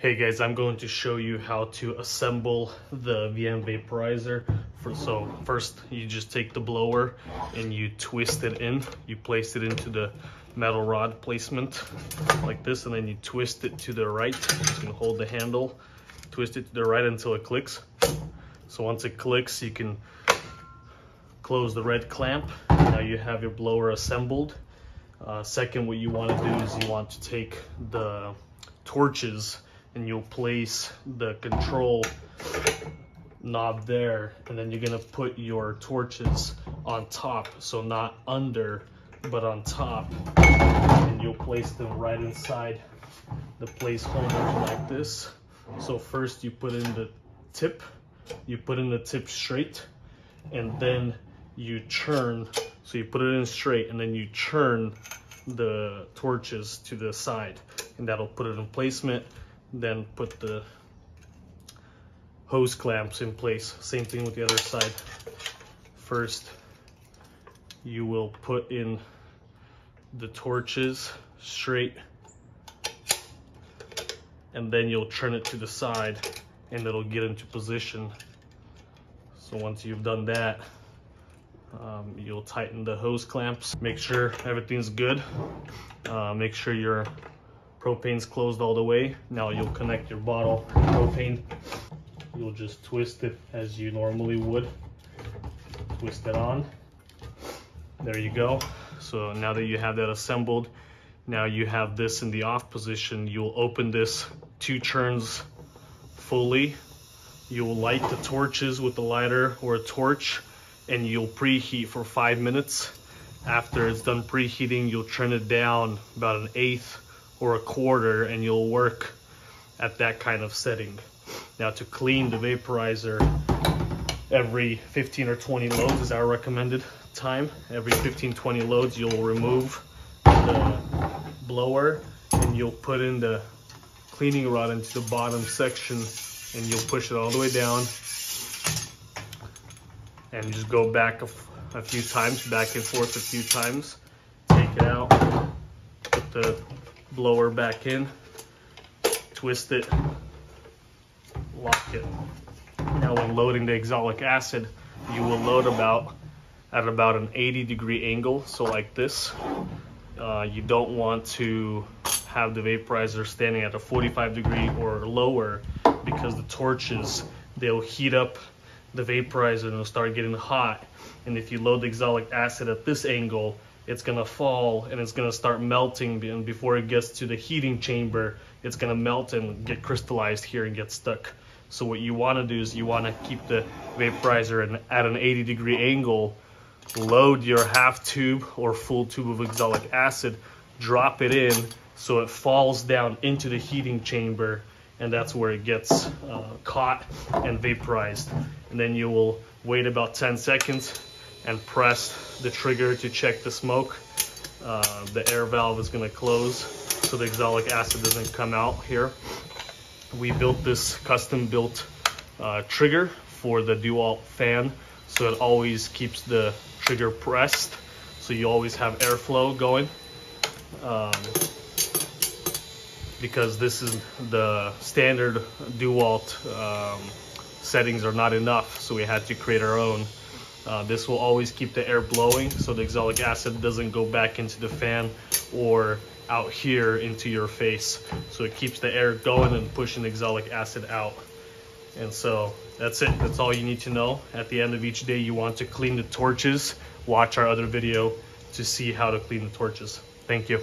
Hey guys, I'm going to show you how to assemble the VM vaporizer. For, so first you just take the blower and you twist it in. You place it into the metal rod placement like this and then you twist it to the right. You can hold the handle, twist it to the right until it clicks. So once it clicks, you can close the red clamp. Now you have your blower assembled. Uh, second, what you want to do is you want to take the torches and you'll place the control knob there and then you're gonna put your torches on top so not under but on top. And you'll place them right inside the place placeholder like this. So first you put in the tip you put in the tip straight and then you churn so you put it in straight and then you churn the torches to the side and that'll put it in placement then put the hose clamps in place. Same thing with the other side. First, you will put in the torches straight and then you'll turn it to the side and it'll get into position. So once you've done that, um, you'll tighten the hose clamps. Make sure everything's good. Uh, make sure your Propane's closed all the way. Now you'll connect your bottle propane. You'll just twist it as you normally would. Twist it on. There you go. So now that you have that assembled, now you have this in the off position. You'll open this two turns fully. You'll light the torches with a lighter or a torch and you'll preheat for five minutes. After it's done preheating, you'll turn it down about an eighth or a quarter and you'll work at that kind of setting. Now to clean the vaporizer every 15 or 20 loads is our recommended time. Every 15, 20 loads you'll remove the blower and you'll put in the cleaning rod into the bottom section and you'll push it all the way down and just go back a, a few times, back and forth a few times. Take it out, put the blower back in, twist it, lock it. Now when loading the oxalic acid, you will load about at about an 80 degree angle, so like this. Uh, you don't want to have the vaporizer standing at a 45 degree or lower because the torches, they'll heat up the vaporizer and it'll start getting hot. And if you load the oxalic acid at this angle, it's gonna fall and it's gonna start melting and before it gets to the heating chamber it's gonna melt and get crystallized here and get stuck so what you want to do is you want to keep the vaporizer at an 80 degree angle load your half tube or full tube of oxalic acid drop it in so it falls down into the heating chamber and that's where it gets uh, caught and vaporized and then you will wait about 10 seconds and press the trigger to check the smoke. Uh, the air valve is going to close so the oxalic acid doesn't come out here. We built this custom built uh, trigger for the DeWalt fan so it always keeps the trigger pressed so you always have airflow going. Um, because this is the standard DeWalt um, settings are not enough so we had to create our own. Uh, this will always keep the air blowing so the oxalic acid doesn't go back into the fan or out here into your face. So it keeps the air going and pushing oxalic acid out. And so that's it. That's all you need to know. At the end of each day, you want to clean the torches. Watch our other video to see how to clean the torches. Thank you.